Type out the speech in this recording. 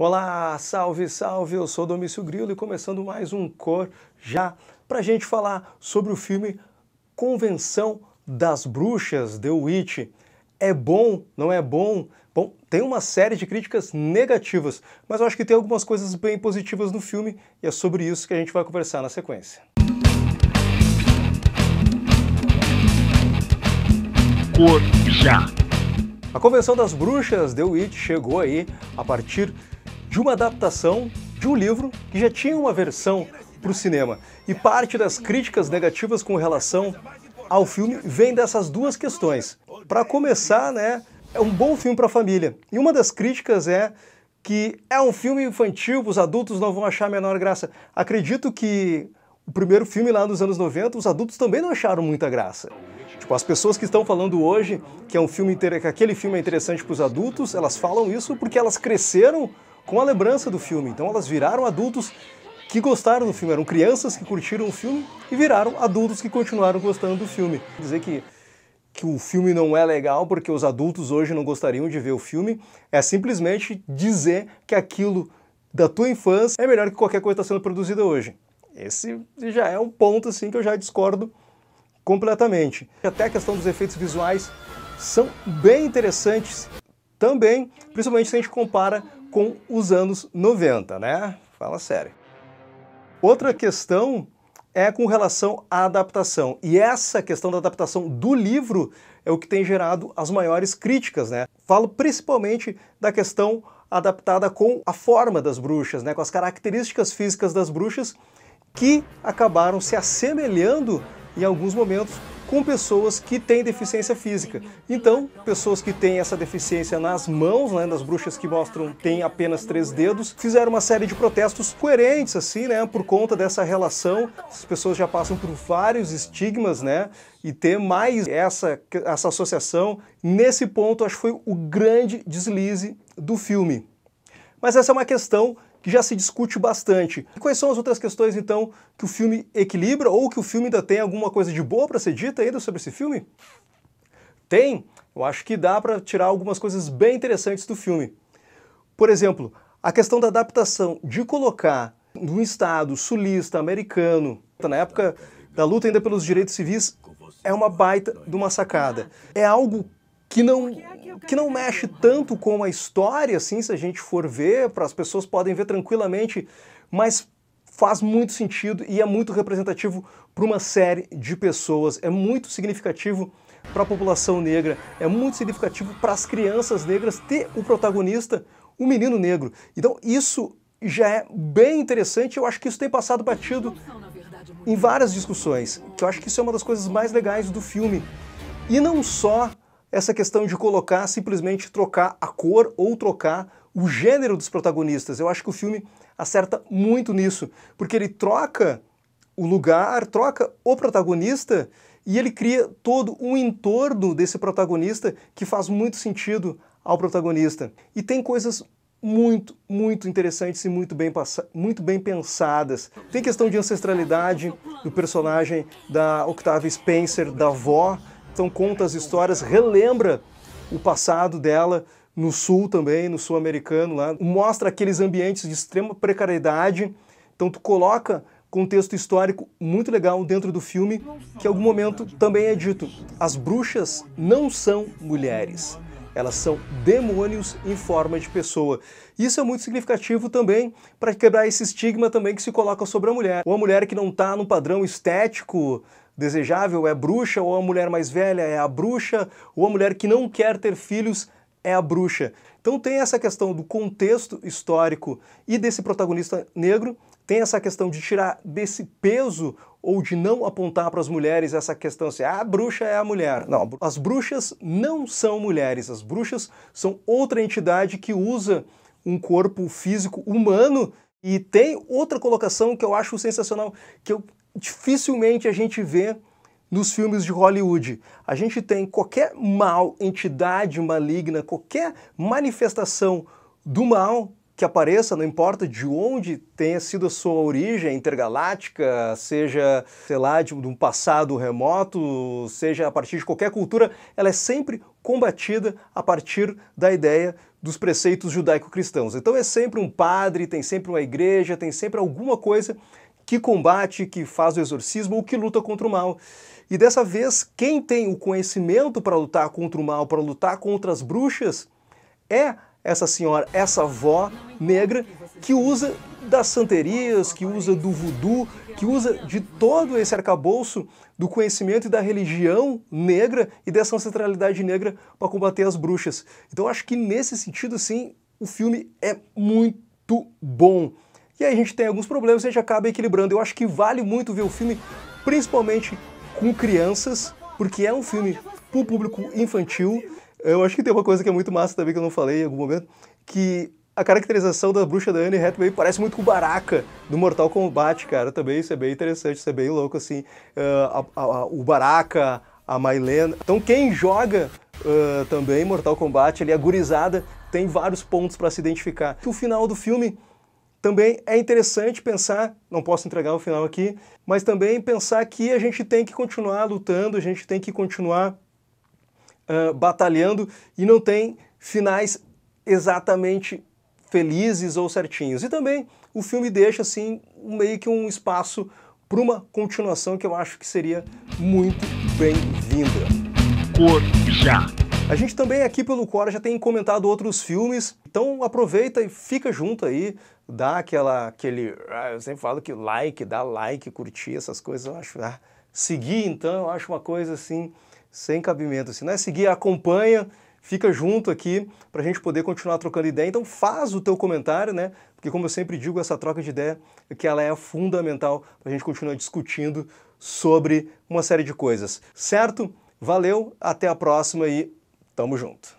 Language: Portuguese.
Olá, salve, salve! Eu sou Domício Grilo e começando mais um Cor já para a gente falar sobre o filme Convenção das Bruxas, The Witch. É bom? Não é bom? Bom, tem uma série de críticas negativas, mas eu acho que tem algumas coisas bem positivas no filme e é sobre isso que a gente vai conversar na sequência. Cor já. A Convenção das Bruxas, The Witch, chegou aí a partir de uma adaptação de um livro que já tinha uma versão para o cinema. E parte das críticas negativas com relação ao filme vem dessas duas questões. Para começar, né, é um bom filme para a família. E uma das críticas é que é um filme infantil, os adultos não vão achar a menor graça. Acredito que o primeiro filme lá nos anos 90, os adultos também não acharam muita graça. Tipo, as pessoas que estão falando hoje que é um filme que aquele filme é interessante para os adultos, elas falam isso porque elas cresceram com a lembrança do filme. Então elas viraram adultos que gostaram do filme, eram crianças que curtiram o filme e viraram adultos que continuaram gostando do filme. Dizer que, que o filme não é legal porque os adultos hoje não gostariam de ver o filme é simplesmente dizer que aquilo da tua infância é melhor que qualquer coisa que está sendo produzida hoje. Esse já é um ponto assim que eu já discordo completamente. Até a questão dos efeitos visuais são bem interessantes também, principalmente se a gente compara com os anos 90, né? Fala sério. Outra questão é com relação à adaptação. E essa questão da adaptação do livro é o que tem gerado as maiores críticas, né? Falo principalmente da questão adaptada com a forma das bruxas, né? Com as características físicas das bruxas que acabaram se assemelhando em alguns momentos com pessoas que têm deficiência física. Então, pessoas que têm essa deficiência nas mãos, né, das bruxas que mostram têm apenas três dedos, fizeram uma série de protestos coerentes, assim, né, por conta dessa relação. As pessoas já passam por vários estigmas, né, e ter mais essa, essa associação. Nesse ponto, acho que foi o grande deslize do filme. Mas essa é uma questão que já se discute bastante. E quais são as outras questões, então, que o filme equilibra ou que o filme ainda tem alguma coisa de boa para ser dita ainda sobre esse filme? Tem. Eu acho que dá para tirar algumas coisas bem interessantes do filme. Por exemplo, a questão da adaptação, de colocar num estado sulista americano, na época da luta ainda pelos direitos civis, é uma baita de uma sacada. É algo que não que não mexe tanto com a história, assim, se a gente for ver, para as pessoas podem ver tranquilamente, mas faz muito sentido e é muito representativo para uma série de pessoas, é muito significativo para a população negra, é muito significativo para as crianças negras ter o protagonista, o menino negro. Então isso já é bem interessante, eu acho que isso tem passado batido em várias discussões, que eu acho que isso é uma das coisas mais legais do filme. E não só essa questão de colocar, simplesmente trocar a cor ou trocar o gênero dos protagonistas. Eu acho que o filme acerta muito nisso, porque ele troca o lugar, troca o protagonista e ele cria todo um entorno desse protagonista que faz muito sentido ao protagonista. E tem coisas muito, muito interessantes e muito bem, muito bem pensadas. Tem questão de ancestralidade do personagem da Octavia Spencer, da avó, então conta as histórias, relembra o passado dela no sul também, no sul americano lá, mostra aqueles ambientes de extrema precariedade. Então tu coloca contexto histórico muito legal dentro do filme, que em algum momento também é dito: as bruxas não são mulheres. Elas são demônios em forma de pessoa. Isso é muito significativo também para quebrar esse estigma também que se coloca sobre a mulher. Ou a mulher que não está no padrão estético desejável é bruxa, ou a mulher mais velha é a bruxa, ou a mulher que não quer ter filhos é a bruxa. Então tem essa questão do contexto histórico e desse protagonista negro, tem essa questão de tirar desse peso ou de não apontar para as mulheres essa questão assim, ah, a bruxa é a mulher. Não, as bruxas não são mulheres, as bruxas são outra entidade que usa um corpo físico humano e tem outra colocação que eu acho sensacional, que eu dificilmente a gente vê nos filmes de Hollywood. A gente tem qualquer mal, entidade maligna, qualquer manifestação do mal que apareça, não importa de onde tenha sido a sua origem intergaláctica, seja, sei lá, de, um passado remoto, seja a partir de qualquer cultura, ela é sempre combatida a partir da ideia dos preceitos judaico-cristãos. Então é sempre um padre, tem sempre uma igreja, tem sempre alguma coisa que combate, que faz o exorcismo ou que luta contra o mal. E dessa vez, quem tem o conhecimento para lutar contra o mal, para lutar contra as bruxas, é essa senhora, essa avó negra que usa das santerias, que usa do voodoo, que usa de todo esse arcabouço do conhecimento e da religião negra e dessa ancestralidade negra para combater as bruxas. Então acho que nesse sentido, sim, o filme é muito bom. E aí a gente tem alguns problemas e a gente acaba equilibrando. Eu acho que vale muito ver o filme, principalmente com crianças, porque é um filme para o público infantil. Eu acho que tem uma coisa que é muito massa também que eu não falei em algum momento, que a caracterização da bruxa da Anne Hathaway parece muito com o Baraka do Mortal Kombat, cara. Também isso é bem interessante, isso é bem louco, assim. Uh, a, a, o Baraka, a Mylene. Então quem joga uh, também Mortal Kombat, ali, a gurizada, tem vários pontos para se identificar. O final do filme também é interessante pensar, não posso entregar o final aqui, mas também pensar que a gente tem que continuar lutando, a gente tem que continuar uh, batalhando e não tem finais exatamente felizes ou certinhos. E também o filme deixa assim meio que um espaço para uma continuação que eu acho que seria muito bem-vinda. Cor já. A gente também aqui pelo Cora já tem comentado outros filmes, então aproveita e fica junto aí, dá aquela, aquele, ah, eu sempre falo que like, dá like, curtir essas coisas, eu acho, ah, seguir então, eu acho uma coisa assim, sem cabimento, assim, não é seguir, acompanha, fica junto aqui para a gente poder continuar trocando ideia, então faz o teu comentário, né, porque como eu sempre digo, essa troca de ideia, é que ela é fundamental para a gente continuar discutindo sobre uma série de coisas, certo? Valeu, até a próxima e Tamo junto.